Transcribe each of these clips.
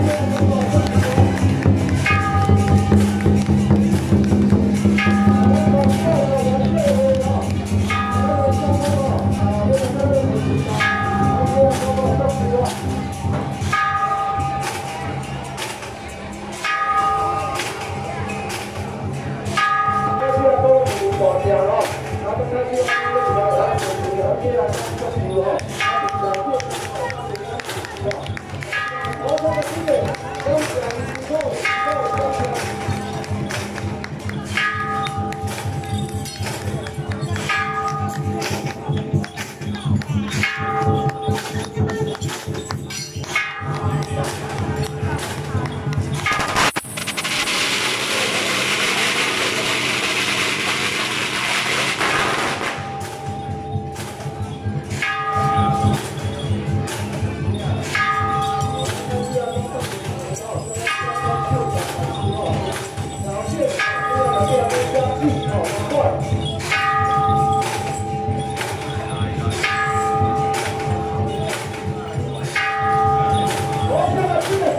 Thank you. 我这边是二号，快！我这边是。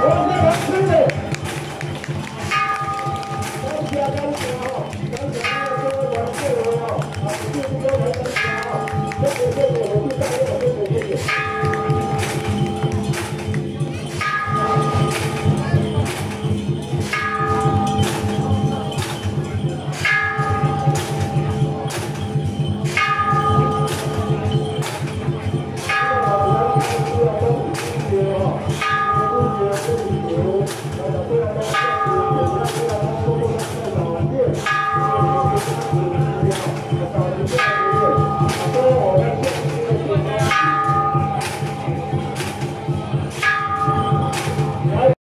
大きな拍手